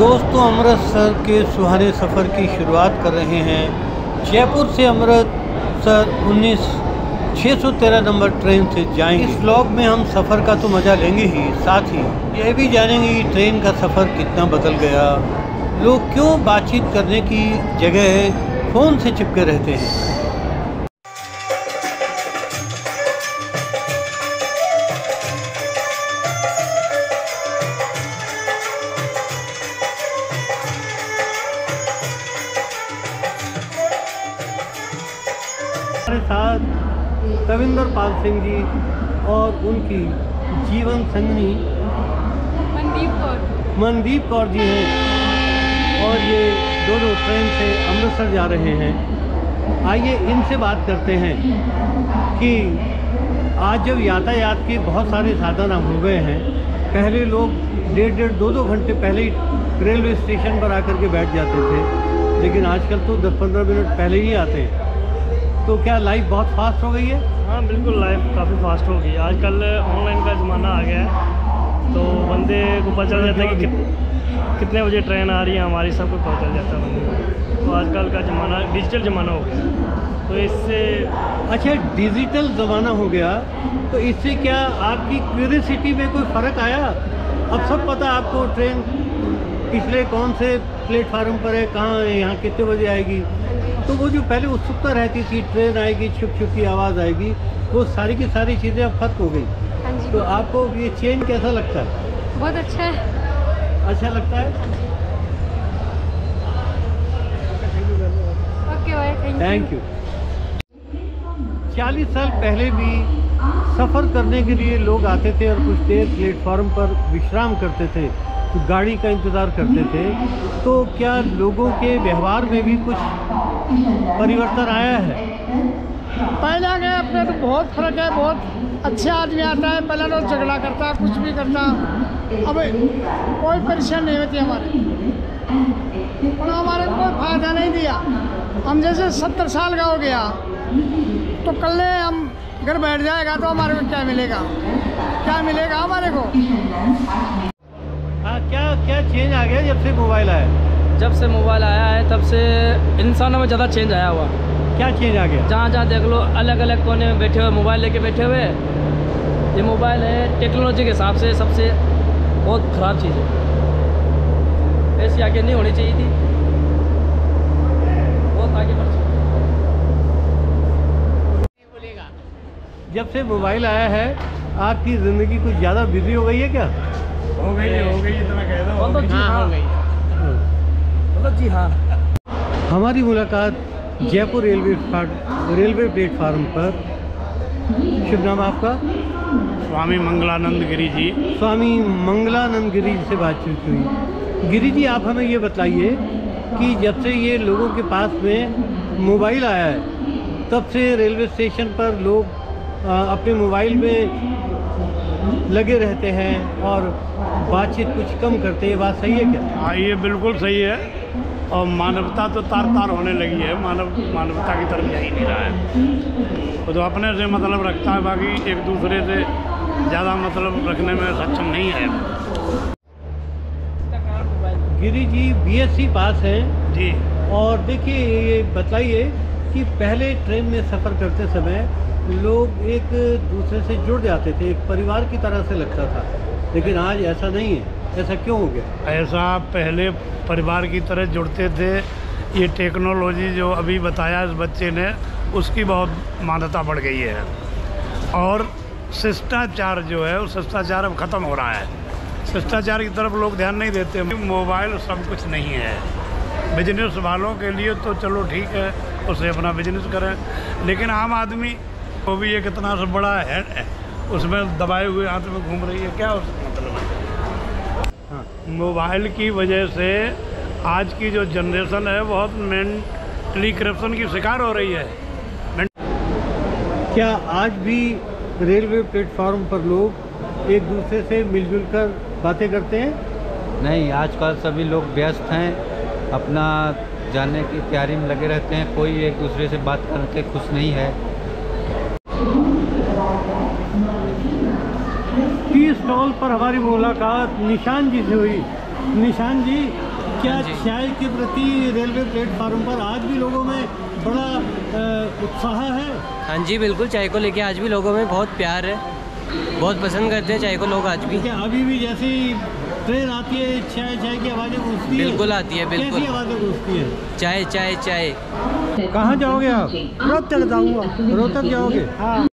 दोस्तों, अमृतसर के सुहाने सफ़र की शुरुआत कर रहे हैं। जयपुर से अमृतसर उन्नीस छः सौ तेरह नंबर ट्रेन से जाएँगे। इस ब्लॉग में हम सफ़र का तो मज़ा लेंगे ही, साथ ही यह भी जानेंगे कि ट्रेन का सफ़र कितना बदल गया। लोग क्यों बातचीत करने की जगह फ़ोन से चिपके रहते हैं। हमारे साथ कविंदर पाल सिंह जी और उनकी जीवन संगनी मनदीप कौर। मनदीप कौर जी हैं। और ये दोनों ट्रेन से अमृतसर जा रहे हैं। आइए इनसे बात करते हैं कि आज जब यातायात के बहुत सारे साधन अब हो गए हैं पहले लोग डेढ़ डेढ़ दो दो घंटे पहले ही रेलवे स्टेशन पर आकर के बैठ जाते थे लेकिन आजकल तो दस पंद्रह मिनट पहले ही आते हैं। तो क्या लाइफ बहुत फास्ट हो गई है? हाँ बिल्कुल लाइफ काफ़ी फास्ट हो गई आजकल ऑनलाइन का ज़माना आ गया है। तो बंदे को पता चल जाता है कि कितने बजे ट्रेन आ रही है हमारी सब कुछ पता चल जाता है बंदे को। तो आजकल का ज़माना डिजिटल ज़माना हो गया तो इससे अच्छा डिजिटल ज़माना हो गया तो इससे क्या आपकी क्यूरियसिटी में कोई फ़र्क आया? अब सब पता आपको ट्रेन पिछले कौन से प्लेटफार्म पर है कहाँ है यहाँ कितने बजे आएगी। तो वो जो पहले उत्सुकता रहती थी ट्रेन आएगी छुप छुप की आवाज़ आएगी वो सारी की सारी चीज़ें अब खत्म हो गई। हाँ तो आपको ये चेंज कैसा लगता है? बहुत अच्छा है। अच्छा लगता है? थैंक थैंक यू चालीस साल पहले भी सफ़र करने के लिए लोग आते थे और कुछ देर प्लेटफॉर्म पर विश्राम करते थे। गाड़ी का इंतज़ार करते थे। तो क्या लोगों के व्यवहार में भी कुछ परिवर्तन आया है? पहले आगे अपने तो बहुत फ़र्क है, बहुत अच्छे आदमी आता है पहले तो झगड़ा करता कुछ भी करता अब, कोई परेशान नहीं होती हमारे। और हमारे कोई फ़ायदा नहीं दिया। हम जैसे सत्तर साल का हो गया तो कल हम घर बैठ जाएगा तो हमारे को क्या मिलेगा? क्या मिलेगा हमारे को? हाँ क्या क्या चेंज आ गया जब से मोबाइल आया? जब से मोबाइल आया है तब से इंसानों में ज़्यादा चेंज आया हुआ। क्या चेंज आ गया? जहाँ जहाँ देख लो अलग अलग कोने में बैठे हुए मोबाइल लेके बैठे हुए ये मोबाइल है टेक्नोलॉजी के हिसाब से सबसे बहुत ख़राब चीज़ है। ऐसी आगे नहीं होनी चाहिए थी। बहुत आगे बढ़ चुकी जब से मोबाइल आया है आपकी ज़िंदगी कुछ ज़्यादा बिज़ी हो गई है क्या? हो गई है हो गई बोलो जी हाँ। बोलो जी हाँ। हमारी मुलाकात जयपुर रेलवे रेलवे प्लेटफार्म पर। शुभ नाम आपका? स्वामी मंगलानंद गिरी जी। स्वामी मंगलानंद गिरी जी से बातचीत हुई। गिरी जी आप हमें ये बताइए कि जब से ये लोगों के पास में मोबाइल आया है तब से रेलवे स्टेशन पर लोग अपने मोबाइल में लगे रहते हैं और बातचीत कुछ कम करते हैं। ये बात सही है क्या? हाँ ये बिल्कुल सही है। और मानवता तो तार तार होने लगी है। मानव मानवता की तरफ़ जा ही नहीं रहा है। वो तो अपने से मतलब रखता है बाकी एक दूसरे से ज़्यादा मतलब रखने में सक्षम नहीं है। गिरी जी बीएससी पास हैं। जी। और देखिए ये बताइए कि पहले ट्रेन में सफ़र करते समय लोग एक दूसरे से जुड़ जाते थे, एक परिवार की तरह से लगता था। लेकिन आज ऐसा नहीं है। ऐसा क्यों हो गया? ऐसा पहले परिवार की तरह जुड़ते थे। ये टेक्नोलॉजी जो अभी बताया इस बच्चे ने, उसकी बहुत मान्यता बढ़ गई है। और शिष्टाचार जो है, वो शिष्टाचार अब ख़त्म हो रहा है। शिष्टाचार की तरफ़ लोग ध्यान नहीं देते। मोबाइल सब कुछ नहीं है। बिज़नेस वालों के लिए तो चलो ठीक है, उसे अपना बिज़नेस करें। लेकिन आम आदमी वो भी ये कितना सा बड़ा है उसमें दबाए हुए हाथ में घूम रही है क्या उसका मतलब है? हाँ मोबाइल की वजह से आज की जो जनरेशन है बहुत मेंटली करप्शन की शिकार हो रही है। क्या आज भी रेलवे प्लेटफॉर्म पर लोग एक दूसरे से मिलजुल कर बातें करते हैं? नहीं आजकल सभी लोग व्यस्त हैं अपना जानने की तैयारी में लगे रहते हैं कोई एक दूसरे से बात करके खुश नहीं है। स्टॉल पर हमारी मुलाकात निशान जी से हुई। निशान जी क्या हाँ जी। चाय के प्रति रेलवे प्लेटफार्म पर आज भी लोगों में बड़ा उत्साह है? हाँ जी बिल्कुल। चाय को लेके आज भी लोगों में बहुत प्यार है। बहुत पसंद करते हैं चाय को लोग आज भी। क्या अभी भी जैसे ही ट्रेन आती है चाय चाय की आवाज़ें गूंजती है। बिल्कुल आती है, बिल्कुल। कैसी आवाज़ें गूंजती है? चाय चाय चाय। कहाँ जाओगे आप? रोहतक जाऊँगा। रोहतक जाओगे? हाँ।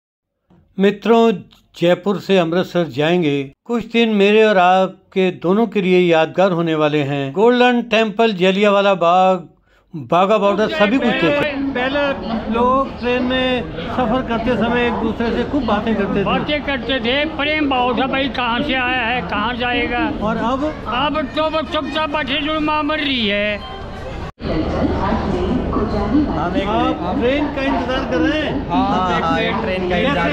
मित्रों जयपुर से अमृतसर जाएँगे। कुछ दिन मेरे और आपके दोनों के लिए यादगार होने वाले हैं। गोल्डन टेंपल जलियावाला बाग बागा बॉर्डर सभी कुछ देखे। पहले लोग ट्रेन में सफ़र करते समय एक दूसरे से खूब बातें करते थे। बातें करते थे। प्रेम भाव था भाई कहाँ से आया है कहाँ जाएगा? और अब? अब तो चुपचाप बैठे जुड़मा मर रही है। आप ट्रेन का इंतज़ार कर रहे हैं? हाँ हाँ एक ट्रेन का इंतज़ार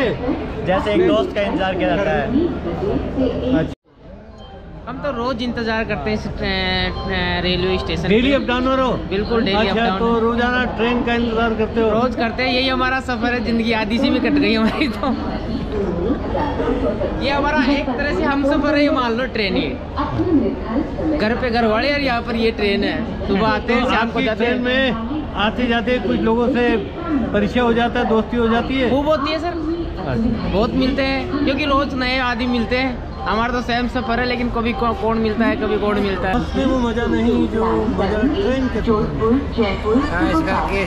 जैसे एक दोस्त का इंतज़ार किया जाता है। हम तो रोज इंतज़ार करते हैं railway station daily up down हो बिल्कुल डेली अप अच्छा डाउन तो रोज़ाना ट्रेन का इंतज़ार करते हो? रोज करते हैं यही हमारा सफ़र है ज़िंदगी आधी से भी कट गई हमारी तो। ये हमारा एक तरह से हम सफ़र है ये मान लो ट्रेन ये। घर पे घर वाले और यहाँ पर ये ट्रेन है। सुबह आते हैं तो शाम को जाते ट्रेन हैं में आते जाते कुछ लोगों से परिचय हो जाता है दोस्ती हो जाती है। खूब होती है सर। बहुत मिलते हैं क्योंकि रोज नए आदमी मिलते हैं। हमारा तो सेम सफ़र है लेकिन कभी कौ- कौन मिलता है कभी कौन मिलता है। बस में वो मज़ा नहीं जो मज़ा ट्रेन के हाँ। इस करके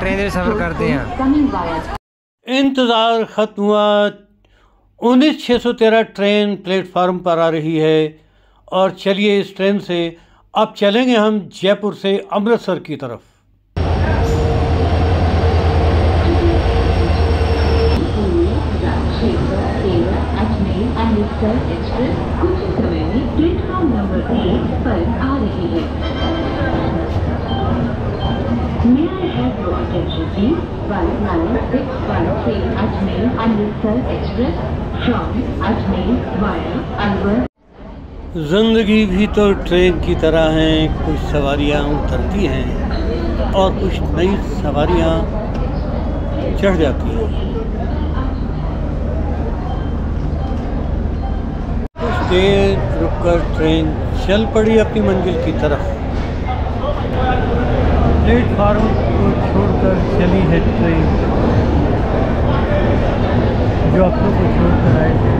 ट्रेन में सफ़र करते हैं। इंतज़ार ख़त्म हुआ। उन्नीस छः सौ तेरह ट्रेन प्लेटफार्म पर आ रही है। और चलिए इस ट्रेन से अब चलेंगे हम जयपुर से अमृतसर की तरफ़। Amritsar express from Ajmer via Alwar ज़िंदगी भी तो ट्रेन की तरह है, कुछ सवारियाँ उतरती हैं और कुछ नई सवारियाँ चढ़ जाती हैं। कुछ देर रुककर ट्रेन चल पड़ी अपनी मंजिल की तरफ़। प्लेटफार्म को छोड़कर चली है ट्रेन, जो अपनों को छोड़कर आए थे।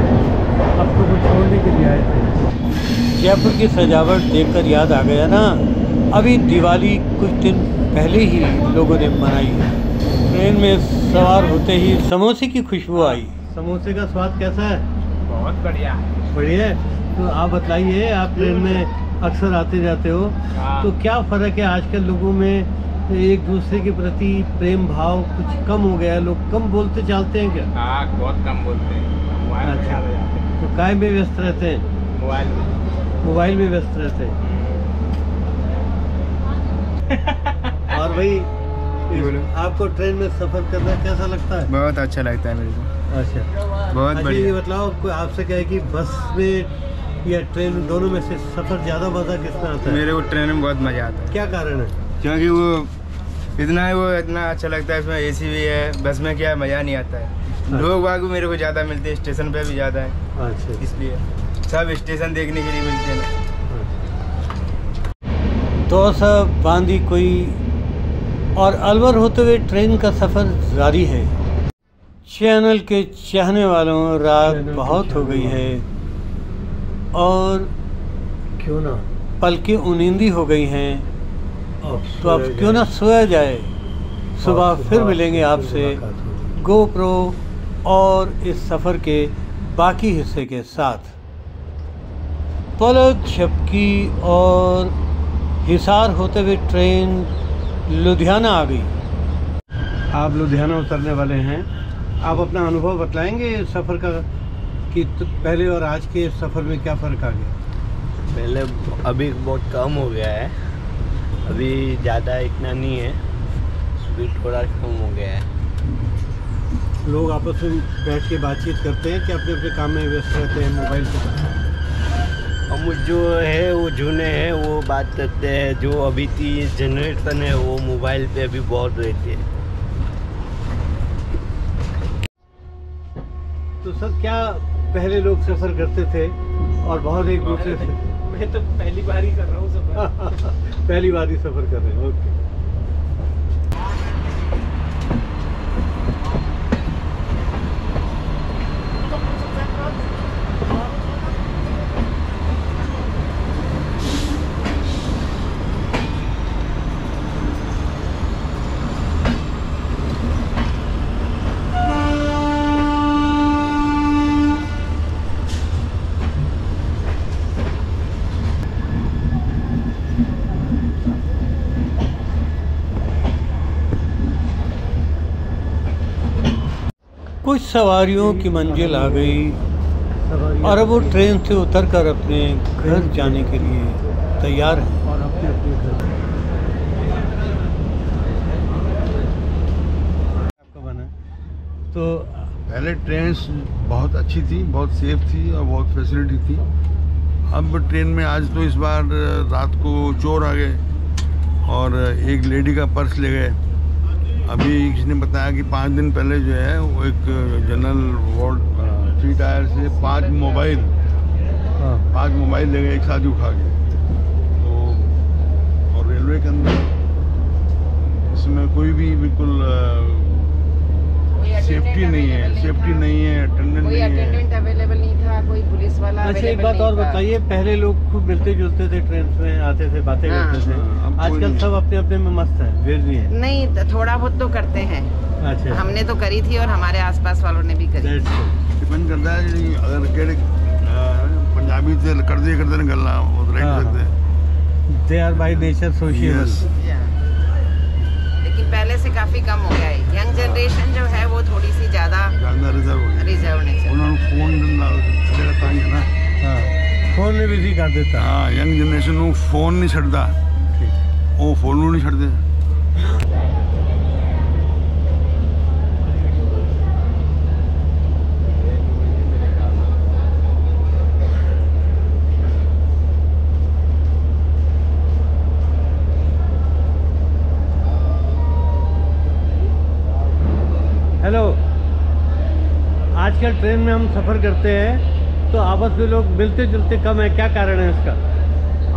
अपनों को छोड़ने के लिए आए थे। जयपुर की सजावट देखकर याद आ गया ना। अभी दिवाली कुछ दिन पहले ही लोगों ने मनाई ट्रेन में सवार होते ही समोसे की खुशबू आई। समोसे का स्वाद कैसा है? बहुत बढ़िया बढ़िया है? तो आप बताइए आप ट्रेन में अक्सर आते जाते हो। हाँ। तो क्या फ़र्क है आजकल लोगों में एक दूसरे के प्रति प्रेम भाव कुछ कम हो गया है? लोग कम बोलते चलते हैं क्या? हाँ बहुत कम बोलते हैं। मोबाइल अच्छा। हैं। तो काय में व्यस्त रहते हैं। मोबाइल में। मोबाइल में व्यस्त रहते और भाई आपको ट्रेन में सफ़र करना कैसा लगता है? बहुत अच्छा लगता है मेरे को। अच्छा। बहुत अच्छा ये बढ़िया बताओ कोई आपसे क्या है कि बस में या ट्रेन दोनों में से सफ़र ज़्यादा मज़ा किसमें आता है? मेरे को ट्रेन में बहुत मज़ा आता है। क्या कारण है? क्योंकि वो इतना है वो इतना अच्छा लगता है इसमें एसी भी है बस में क्या है मज़ा नहीं आता है। लोग बाग मेरे को ज़्यादा मिलते हैं स्टेशन पे भी ज़्यादा है। अच्छा। इसलिए। सब स्टेशन देखने के लिए मिलते हैं। तो सब बांदी कोई और अलवर होते हुए ट्रेन का सफ़र जारी है। चैनल के चाहने वालों रात बहुत हो गई है। और क्यों ना? पलकें उनिंदी हो गई हैं। तो अब क्यों ना सोया जाए? सुबह फिर मिलेंगे आपसे गोप्रो और इस सफ़र के बाकी हिस्से के साथ। पलक झपकी और हिसार होते हुए ट्रेन लुधियाना आ गई। आप लुधियाना उतरने वाले हैं। आप अपना अनुभव बतलाएँगे सफ़र का कि तो पहले और आज के सफ़र में क्या फ़र्क आ गया? पहले अभी बहुत कम हो गया है। अभी ज़्यादा इतना नहीं है। अभी थोड़ा कम हो गया है। लोग आपस में बैठ के बातचीत करते हैं कि अपने अपने काम में व्यस्त रहते हैं मोबाइल पे हम जो है वो जूने हैं वो बात करते हैं जो अभी की जनरेशन है वो मोबाइल पे अभी बहुत रहती है। तो सर क्या पहले लोग सफ़र करते थे और बहुत एक दूसरे से? मैं तो पहली बार ही कर रहा हूँ सफ़र। पहली बार ही सफ़र कर रहे हैं ओके कुछ सवारियों की मंजिल आ गई और अब वो ट्रेन से उतरकर अपने घर जाने के लिए तैयार हैं। और अपने अपने घर। आपका बना तो पहले ट्रेन बहुत अच्छी थी बहुत सेफ़ थी और बहुत फैसिलिटी थी। अब ट्रेन में आज तो इस बार रात को चोर आ गए और एक लेडी का पर्स ले गए। अभी किसी ने बताया कि पाँच दिन पहले जो है वो एक जनरल वॉल्ड थ्री टायर से पाँच मोबाइल पाँच मोबाइल ले गए एक साथ ही उठा के। तो और रेलवे के अंदर इसमें कोई भी बिल्कुल सेफ्टी नहीं है सेफ्टी नहीं है अटेंडेंट कोई नहीं है अटेंडेंट अवेलेबल नहीं था कोई पुलिस वाला अच्छा एक बात और बताइए पहले लोग खूब मिलते जुलते थे ट्रेन में आते थे बातें हाँ। करते थे। हाँ, आजकल सब अपने अपने में मस्त है बिज़ी है। नहीं तो थोड़ा बहुत तो करते हैं। अच्छा। हमने तो करी थी और हमारे आसपास वालों ने भी करी। डिपेंड करता है अगर केड़े पंजाबी से कर दिए करते गल्ला हाँ, they are by nature social लेकिन पहले से काफ़ी कम हो गया है। यंग जनरेशन जो है वो थोड़ी सी ज़्यादा ज़्यादा रिज़र्व रिज़र्व ਫੋਨ ਨੇ ਬਿਜ਼ੀ ਕਰ ਦਿੱਤਾ ਹਾਂ ਯੰਗ ਜਨਰੇਸ਼ਨ ਨੂੰ ਫੋਨ ਨਹੀਂ ਛੱਡਦਾ ਉਹ ਫੋਨ ਨੂੰ ਨਹੀਂ ਛੱਡਦੇ हेलो आजकल ट्रेन में हम सफ़र करते हैं तो आपस में लोग मिलते जुलते कम है क्या कारण है इसका?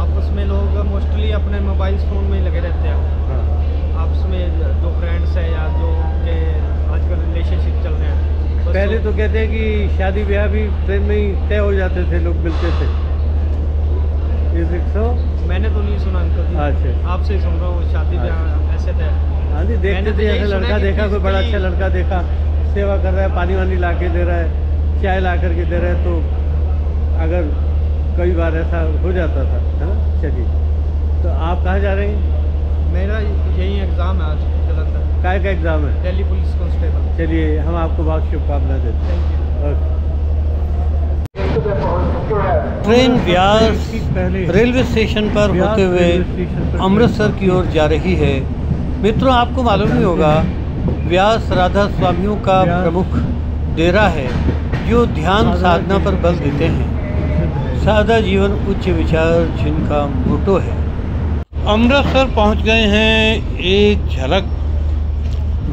आपस में लोग मोस्टली अपने मोबाइल फ़ोन में ही लगे रहते हैं। आपस में जो फ्रेंड्स हैं या जो के आजकल रिलेशनशिप चल रहे हैं बस पहले तो कहते हैं कि शादी ब्याह भी ट्रेन में ही तय हो जाते थे लोग मिलते थे। सो मैंने तो नहीं सुना अंकल अच्छा। आपसे ही सुन रहा हूँ शादी ब्याह ऐसे थे हाँ जी देखते तो थे ऐसे लड़का देखा कोई बड़ा अच्छा लड़का देखा सेवा कर रहा है पानी वानी ला के दे रहा है। चाय ला करके दे रहे तो अगर कई बार ऐसा हो जाता था है ना? चलिए। तो आप कहाँ जा रहे हैं? मेरा यही एग्ज़ाम है आज जलंधर काय का एग्ज़ाम है? दिल्ली पुलिस कांस्टेबल चलिए हम आपको बहुत शुभकामनाएँ देते हैं। Okay train Beas railway station पर होते हुए अमृतसर की ओर जा रही है। मित्रों आपको मालूम ही होगा व्यास राधा स्वामियों का प्रमुख डेरा है। जो ध्यान साधना पर बल देते हैं, सादा जीवन उच्च विचार जिनका मोटो है। अमृतसर पहुँच गए हैं एक झलक।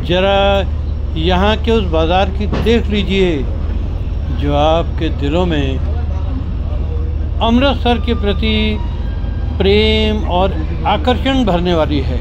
जरा यहाँ के उस बाज़ार की देख लीजिए, जो आपके दिलों में अमृतसर के प्रति प्रेम और आकर्षण भरने वाली है।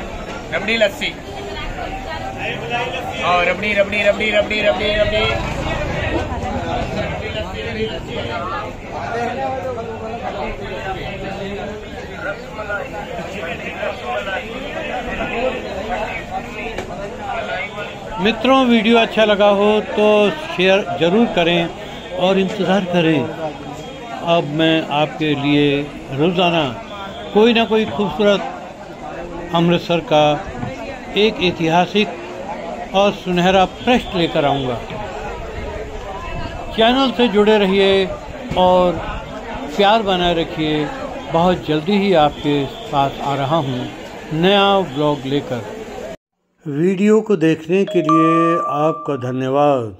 रबड़ी लस्सी। और रबड़ी रबड़ी रबड़ी रबड़ी रबड़ी रबड़ी। मित्रों, वीडियो अच्छा लगा हो तो शेयर ज़रूर करें और इंतज़ार करें। अब मैं आपके लिए रोज़ाना कोई ना कोई खूबसूरत अमृतसर का एक ऐतिहासिक और सुनहरा पृष्ठ लेकर आऊँगा। चैनल से जुड़े रहिए और प्यार बनाए रखिए। बहुत जल्दी ही आपके पास आ रहा हूँ नया ब्लॉग लेकर। वीडियो को देखने के लिए आपका धन्यवाद।